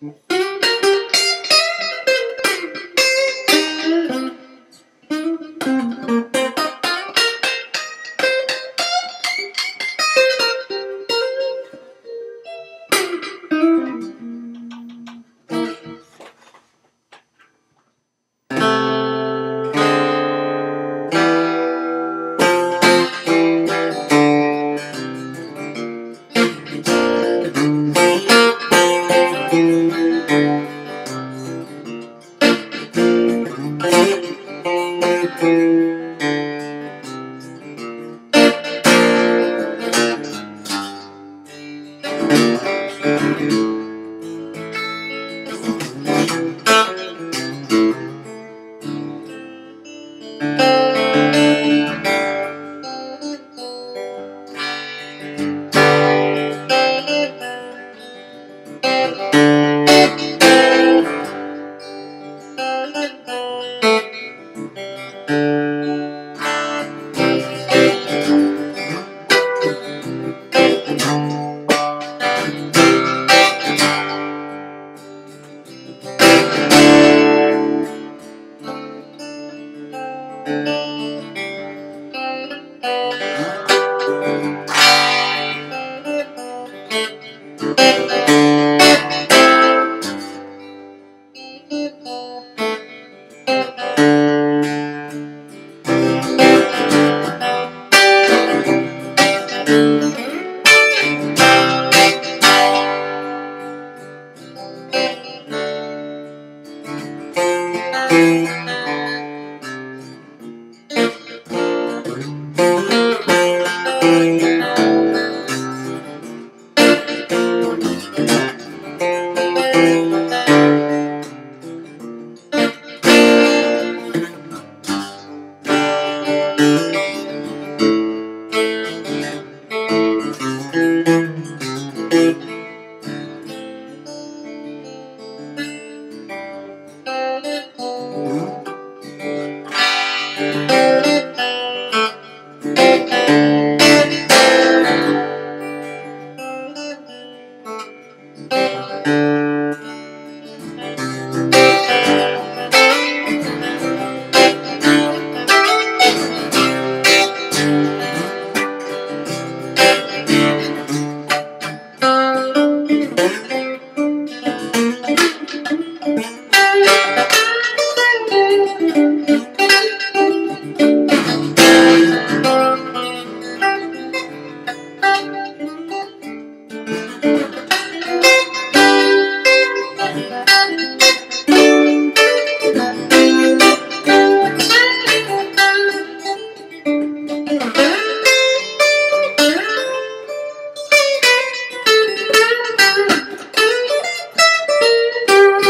Mm-hmm. Música you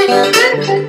Mm-hmm.